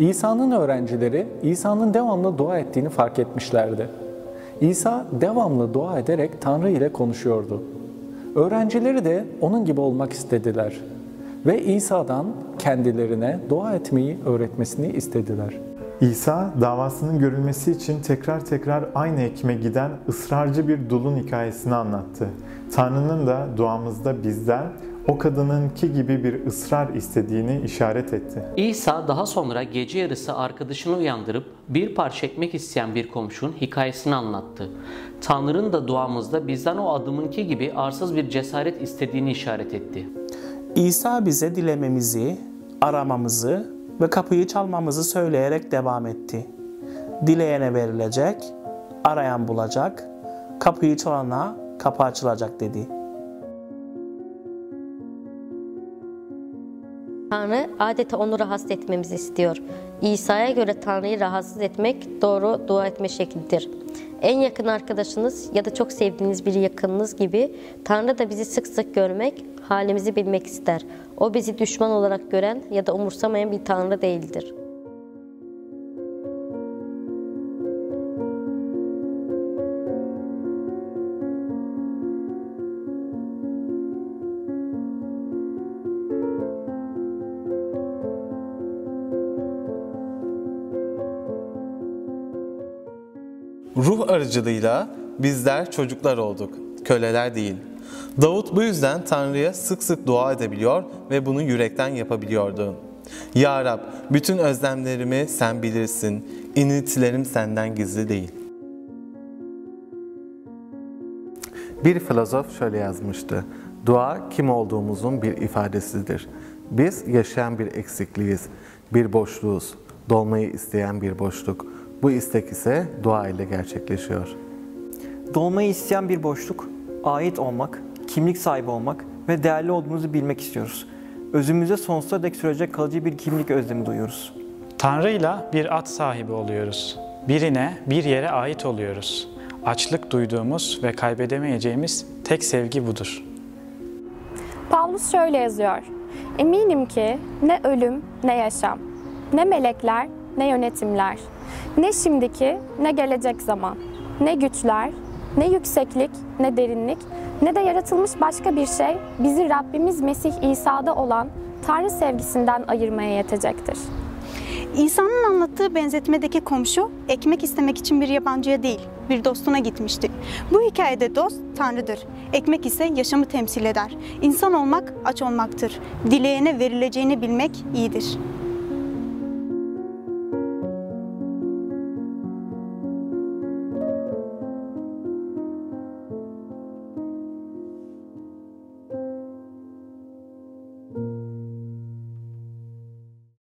İsa'nın öğrencileri İsa'nın devamlı dua ettiğini fark etmişlerdi. İsa devamlı dua ederek Tanrı ile konuşuyordu. Öğrencileri de onun gibi olmak istediler ve İsa'dan kendilerine dua etmeyi öğretmesini istediler. İsa davasının görülmesi için tekrar tekrar aynı hekime giden ısrarcı bir dulun hikayesini anlattı. Tanrı'nın da duamızda bizden o kadınınki gibi bir ısrar istediğini işaret etti. İsa daha sonra gece yarısı arkadaşını uyandırıp bir parça ekmek isteyen bir komşunun hikayesini anlattı. Tanrı'nın da duamızda bizden o adımınki gibi arsız bir cesaret istediğini işaret etti. İsa bize dilememizi, aramamızı ve kapıyı çalmamızı söyleyerek devam etti. Dileyene verilecek, arayan bulacak, kapıyı çalana kapı açılacak dedi. Tanrı adeta onu rahatsız etmemizi istiyor. İsa'ya göre Tanrı'yı rahatsız etmek doğru dua etme şeklidir. En yakın arkadaşınız ya da çok sevdiğiniz bir yakınınız gibi Tanrı da bizi sık sık görmek, halimizi bilmek ister. O bizi düşman olarak gören ya da umursamayan bir Tanrı değildir. Ruh aracılığıyla bizler çocuklar olduk, köleler değil. Davut bu yüzden Tanrı'ya sık sık dua edebiliyor ve bunu yürekten yapabiliyordu. Ya Rab, bütün özlemlerimi sen bilirsin, iniltilerim senden gizli değil. Bir filozof şöyle yazmıştı. Dua kim olduğumuzun bir ifadesidir. Biz yaşayan bir eksikliğiz, bir boşluğuz, dolmayı isteyen bir boşluk. Bu istek ise dua ile gerçekleşiyor. Dolmayı isteyen bir boşluk, ait olmak, kimlik sahibi olmak ve değerli olduğumuzu bilmek istiyoruz. Özümüze sonsuza dek sürecek kalıcı bir kimlik özlemi duyuyoruz. Tanrı'yla bir at sahibi oluyoruz. Birine, bir yere ait oluyoruz. Açlık duyduğumuz ve kaybedemeyeceğimiz tek sevgi budur. Paulus şöyle yazıyor. Eminim ki ne ölüm ne yaşam, ne melekler ne yönetimler, ne şimdiki ne gelecek zaman, ne güçler, ne yükseklik ne derinlik, ne de yaratılmış başka bir şey bizi Rabbimiz Mesih İsa'da olan Tanrı sevgisinden ayırmaya yetecektir. İsa'nın anlattığı benzetmedeki komşu ekmek istemek için bir yabancıya değil, bir dostuna gitmişti. Bu hikayede dost Tanrı'dır. Ekmek ise yaşamı temsil eder. İnsan olmak aç olmaktır. Dileyene verileceğini bilmek iyidir.